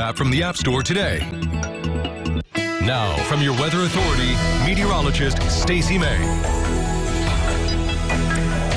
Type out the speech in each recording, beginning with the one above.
app from the App Store today. Now, from your Weather Authority, meteorologist Stacey May.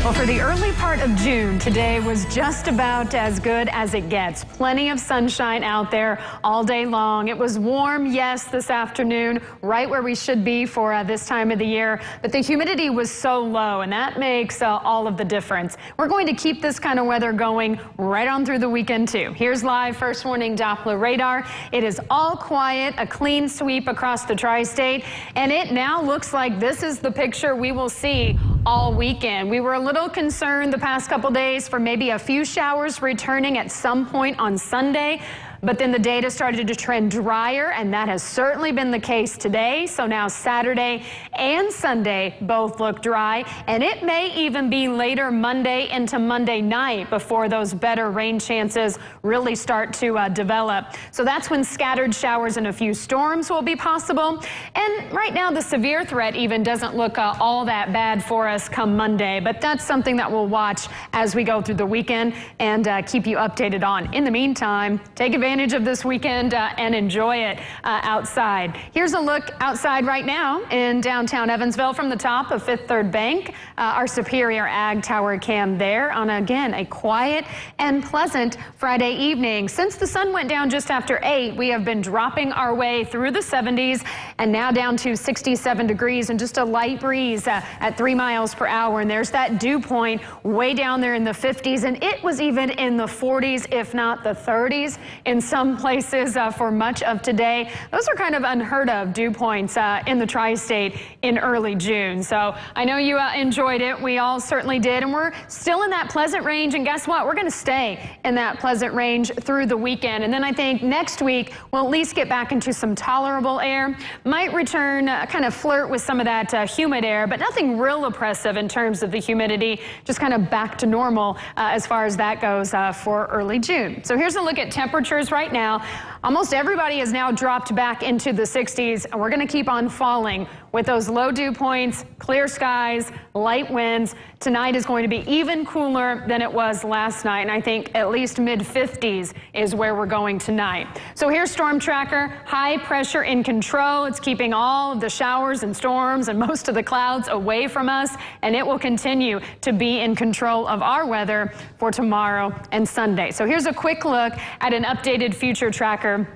Well, for the early part of June, today was just about as good as it gets. Plenty of sunshine out there all day long. It was warm, yes, this afternoon, right where we should be for uh, this time of the year. But the humidity was so low, and that makes uh, all of the difference. We're going to keep this kind of weather going right on through the weekend, too. Here's live first warning Doppler radar. It is all quiet, a clean sweep across the tri state, and it now looks like this is the picture we will see all weekend. We were a little concerned the past couple days for maybe a few showers returning at some point on Sunday. But then the data started to trend drier, and that has certainly been the case today. So now Saturday and Sunday both look dry, and it may even be later Monday into Monday night before those better rain chances really start to uh, develop. So that's when scattered showers and a few storms will be possible. And right now, the severe threat even doesn't look uh, all that bad for us come Monday, but that's something that we'll watch as we go through the weekend and uh, keep you updated on. In the meantime, take advantage advantage of this weekend uh, and enjoy it uh, outside. Here's a look outside right now in downtown Evansville from the top of Fifth Third Bank. Uh, our Superior Ag Tower cam there on, again, a quiet and pleasant Friday evening. Since the sun went down just after 8, we have been dropping our way through the 70s and now down to 67 degrees and just a light breeze uh, at 3 miles per hour. And there's that dew point way down there in the 50s, and it was even in the 40s, if not the 30s, in some places uh, for much of today. Those are kind of unheard of dew points uh, in the tri-state in early June. So I know you uh, enjoyed it. We all certainly did. And we're still in that pleasant range. And guess what? We're going to stay in that pleasant range through the weekend. And then I think next week we'll at least get back into some tolerable air. Might return, uh, kind of flirt with some of that uh, humid air, but nothing real oppressive in terms of the humidity. Just kind of back to normal uh, as far as that goes for early June. So here's a look at temperatures right now. Almost everybody has now dropped back into the 60s, and we're going to keep on falling with those low dew points, clear skies, light winds. Tonight is going to be even cooler than it was last night, and I think at least mid 50s is where we're going tonight. So here's Storm Tracker, high pressure in control. It's keeping all of the showers and storms and most of the clouds away from us, and it will continue to be in control of our weather for tomorrow and Sunday. So here's a quick look at an updated future tracker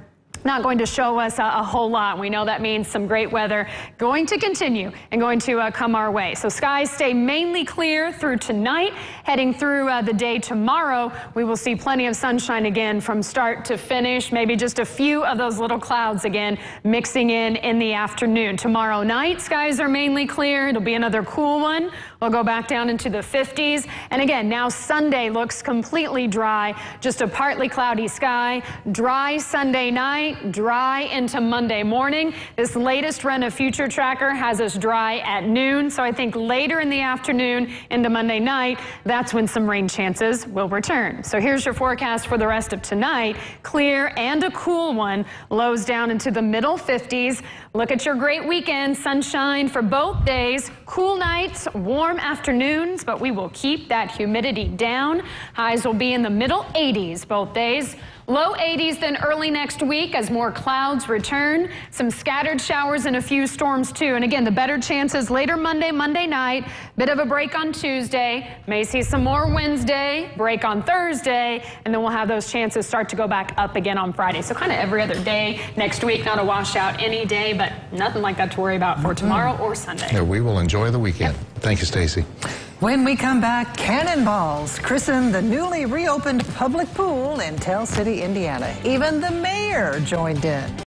not going to show us a, a, whole lot. We know that means some great weather going to continue and going to uh, come our way. So skies stay mainly clear through tonight. Heading through uh, the day tomorrow, we will see plenty of sunshine again from start to finish. Maybe just a few of those little clouds again mixing in in the afternoon. Tomorrow night, skies are mainly clear. It'll be another cool one. We'll go back down into the 50s. And again, now Sunday looks completely dry. Just a partly cloudy sky. Dry Sunday dry into Monday morning. This latest run of Future Tracker has us dry at noon. So I think later in the afternoon into Monday night, that's when some rain chances will return. So here's your forecast for the rest of tonight. Clear and a cool one. Lows down into the middle 50s. Look at your great weekend. Sunshine for both days. Cool nights, warm afternoons, but we will keep that humidity down. Highs will be in the middle 80s both days. Low 80s then early next week as more clouds return. Some scattered showers and a few storms too. And again, the better chances later Monday, Monday night. Bit of a break on Tuesday. May see some more Wednesday, break on Thursday, and then we'll have those chances start to go back up again on Friday. So kind of every other day next week, not a washout any day, but nothing like that to worry about for tomorrow or Sunday. Yeah, we will enjoy the weekend. Yep. Thank you, Stacey. When we come back, cannonballs christen the newly reopened public pool in Tell City, Indiana. Even the mayor joined in.